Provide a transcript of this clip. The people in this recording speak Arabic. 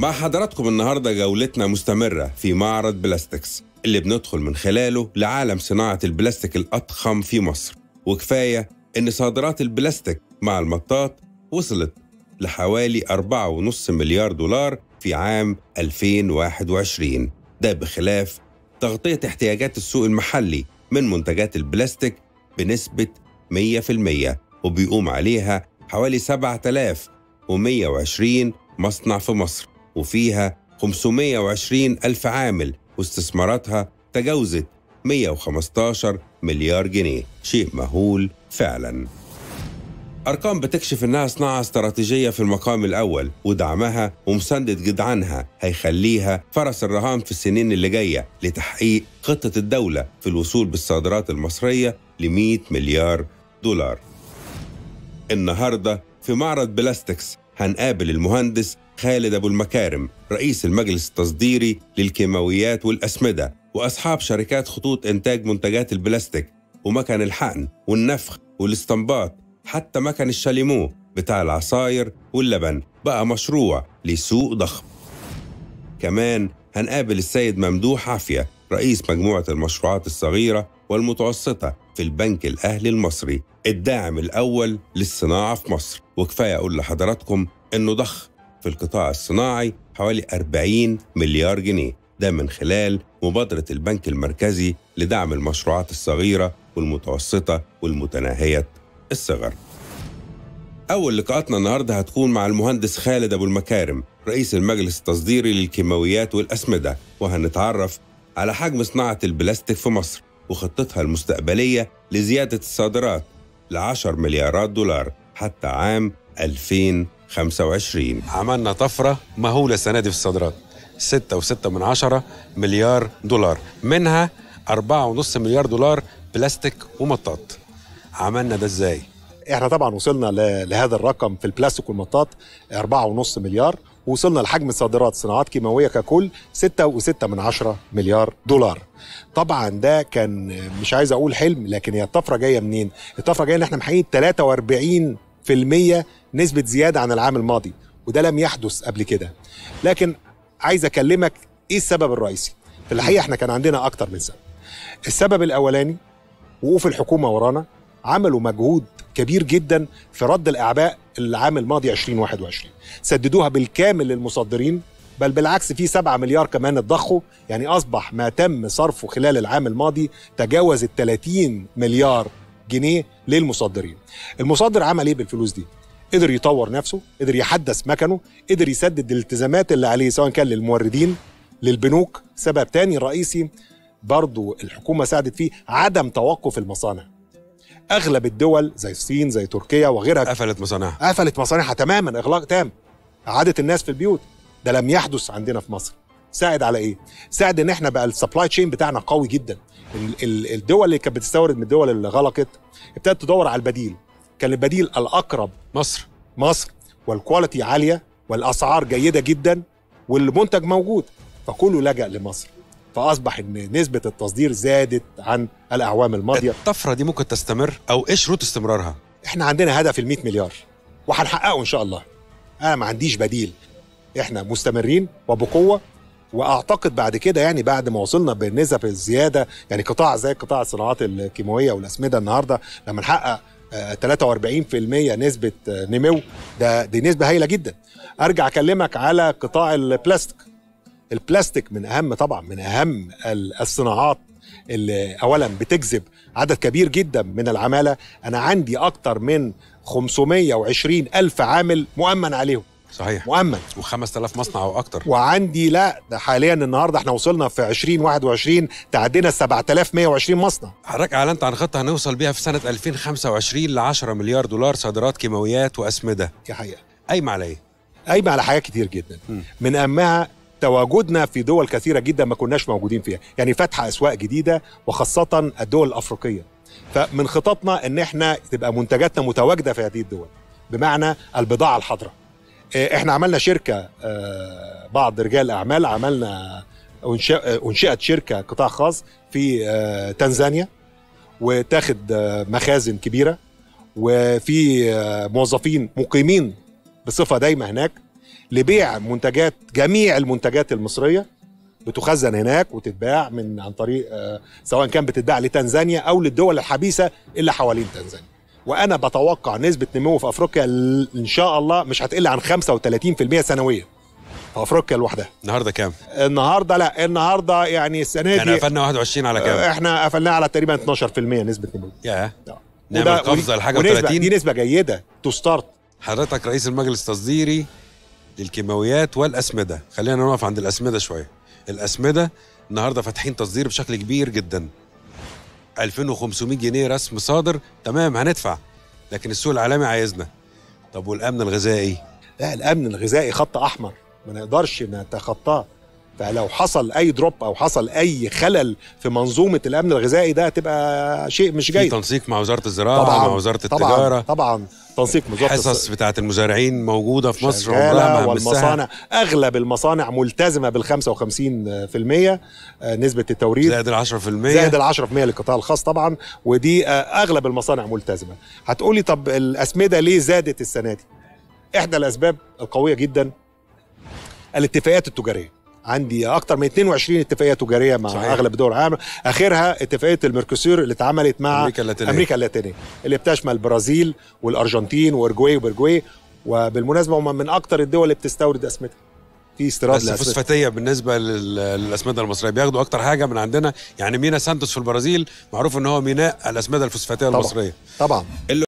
مع حضراتكم النهاردة جولتنا مستمرة في معرض بلاستكس اللي بندخل من خلاله لعالم صناعة البلاستيك الأضخم في مصر. وكفاية إن صادرات البلاستيك مع المطاط وصلت لحوالي 4.5 مليار دولار في عام 2021 ده بخلاف تغطية احتياجات السوق المحلي من منتجات البلاستيك بنسبة 100% وبيقوم عليها حوالي 7120 مصنع في مصر. وفيها 520 ألف عامل واستثماراتها تجاوزت 115 مليار جنيه. شيء مهول فعلا. أرقام بتكشف إنها صناعة استراتيجية في المقام الأول ودعمها ومساندة جدعنها هيخليها فرس الرهان في السنين اللي جاية لتحقيق خطة الدولة في الوصول بالصادرات المصرية ل 100 مليار دولار. النهاردة في معرض بلاستكس هنقابل المهندس خالد أبو المكارم رئيس المجلس التصديري للكيماويات والأسمدة وأصحاب شركات خطوط إنتاج منتجات البلاستيك ومكن الحقن والنفخ والاستنباط حتى مكن الشاليمو بتاع العصاير واللبن بقى مشروع لسوق ضخم. كمان هنقابل السيد ممدوح عافية رئيس مجموعة المشروعات الصغيرة والمتوسطة في البنك الأهلي المصري الداعم الأول للصناعة في مصر. وكفاية أقول لحضراتكم إنه ضخ في القطاع الصناعي حوالي 40 مليار جنيه. ده من خلال مبادرة البنك المركزي لدعم المشروعات الصغيرة والمتوسطة والمتناهية الصغر. أول لقاءاتنا النهاردة هتكون مع المهندس خالد أبو المكارم رئيس المجلس التصديري للكيماويات والأسمدة. وهنتعرف على حجم صناعة البلاستيك في مصر. وخطتها المستقبلية لزيادة الصادرات ل 10 مليارات دولار حتى عام 2025 عملنا طفرة مهولة السنة دي في الصادرات. ستة وستة من عشرة مليار دولار. منها أربعة ونص مليار دولار بلاستيك ومطاط. عملنا ده إزاي؟ إحنا طبعا وصلنا ل- لهذا الرقم في البلاستيك والمطاط 4.5 مليار. ووصلنا لحجم صادرات صناعات كيماوية ككل 6.6 من عشرة مليار دولار. طبعا ده كان مش عايز أقول حلم لكن هي الطفرة جاية منين؟ الطفرة جاية إن إحنا محققين 43% نسبة زيادة عن العام الماضي وده لم يحدث قبل كده. لكن عايز أكلمك إيه السبب الرئيسي؟ في الحقيقة إحنا كان عندنا أكتر من سبب. السبب الأولاني وقوف الحكومة ورانا عملوا مجهود كبير جدا في رد الإعباء العام الماضي 2021 سددوها بالكامل للمصدرين بل بالعكس في 7 مليار كمان اتضخوا. يعني أصبح ما تم صرفه خلال العام الماضي تجاوز ال 30 مليار جنيه للمصدرين. المصدر عمل إيه بالفلوس دي؟ قدر يطور نفسه قدر يحدث مكنه قدر يسدد الالتزامات اللي عليه سواء كان للموردين للبنوك. سبب تاني رئيسي برضو الحكومة ساعدت فيه عدم توقف المصانع. أغلب الدول زي الصين زي تركيا وغيرها قفلت مصانعها. قفلت مصانعها تماما إغلاق تام. عادت الناس في البيوت. ده لم يحدث عندنا في مصر. ساعد على إيه؟ ساعد إن إحنا بقى ال supply chain بتاعنا قوي جدا. ال- ال- الدول اللي كانت بتستورد من الدول اللي غلقت ابتدت تدور على البديل. كان البديل الأقرب مصر. مصر وال quality عالية والأسعار جيدة جدا والمنتج موجود. فكله لجأ لمصر. فأصبح إن نسبة التصدير زادت عن الأعوام الماضية. الطفرة دي ممكن تستمر أو إيه شروط استمرارها؟ إحنا عندنا هدف ال 100 مليار وهنحققه إن شاء الله. أنا ما عنديش بديل. إحنا مستمرين وبقوة وأعتقد بعد كده يعني بعد ما وصلنا بنسب الزيادة يعني قطاع زي قطاع الصناعات الكيماوية والأسمدة النهارده لما نحقق آه، 43% نسبة آه، نمو ده دي نسبة هايلة جدا. أرجع أكلمك على قطاع البلاستيك. البلاستيك من أهم طبعا من أهم ال- الصناعات اللي اولا بتجذب عدد كبير جدا من العمالة. أنا عندي أكتر من 520 ألف عامل مؤمن عليهم. صحيح. مؤمن. و5000 مصنع أو أكتر. وعندي لا ده حاليا النهارده إحنا وصلنا في 2021 تعدينا 7120 مصنع. حضرتك أعلنت عن خطة هنوصل بيها في سنة 2025 ل 10 مليار دولار صادرات كيماويات وأسمدة. دي حقيقة. قايمة على إيه؟ قايمة على حاجات كتير جدا. م. من أهمها تواجدنا في دول كثيرة جدا ما كناش موجودين فيها. يعني فتح أسواق جديدة وخاصة الدول الأفريقية. فمن خططنا إن إحنا تبقى منتجاتنا متواجدة في هذه الدول. بمعنى البضاعة الحاضره آه، إحنا عملنا شركة آه، بعض رجال الاعمال عملنا أنشأ- انشئت شركة قطاع خاص في آه، تنزانيا وتاخد آه، مخازن كبيرة وفي آه، موظفين مقيمين بصفة دايمة هناك. لبيع منتجات جميع المنتجات المصرية بتخزن هناك وتتباع من عن طريق آه، سواء كان بتتباع لتنزانيا أو للدول الحبيسة اللي حوالين تنزانيا وأنا بتوقع نسبة نمو في أفريقيا إن شاء الله مش هتقل عن 35% سنويا في أفريقيا لوحدها النهارده كام؟ النهارده لا النهارده يعني السنة يعني دي قفلنا 21 على كام؟ إحنا قفلناها على تقريبا 12% نسبة نمو يا آه. نعمل لحاجة ونسبة- 30. دي نسبة جيدة تو ستارت حضرتك رئيس المجلس التصديري للكيماويات والأسمدة. خلينا نقف عند الأسمدة شوية. الأسمدة النهارده فاتحين تصدير بشكل كبير جدا. 2500 جنيه رسم صادر. تمام هندفع. لكن السوق العالمي عايزنا. طب والأمن الغذائي؟ لا الأمن الغذائي خط أحمر. ما نقدرش نتخطاه. فلو حصل أي دروب أو حصل أي خلل في منظومة الأمن الغذائي ده هتبقى شيء مش في جيد. تنسيق مع وزارة الزراعة مع وزارة طبعا التجارة. طبعا. تنسيق وزارة حصص بتاعه المزارعين موجودة في مصر والمصانع أغلب المصانع ملتزمة بال 55% آه، نسبة التوريد. زائد ال 10% زائد ال 10% للقطاع الخاص طبعا ودي آه، أغلب المصانع ملتزمة. هتقولي طب الأسمدة ليه زادت السنة دي؟ إحدى الأسباب القوية جدا الاتفاقيات التجارية. عندي أكتر من 22 اتفاقيه تجارية مع صحيح. أغلب الدول العالم. آخرها اتفاقية الميركوسور اللي اتعملت مع أمريكا اللاتينية. أمريكا اللاتينية اللي بتشمل البرازيل والأرجنتين وأورجواي وبرجواي. وبالمناسبة هم من أكتر الدول اللي بتستورد أسمدة. في استيراد بس. فوسفاتيه بالنسبة لل- للأسمدة المصرية بياخدوا أكتر حاجة من عندنا. يعني مينا سانتوس في البرازيل معروف إن هو ميناء الأسمدة الفوسفاتيه طبعا. المصرية. طبعا.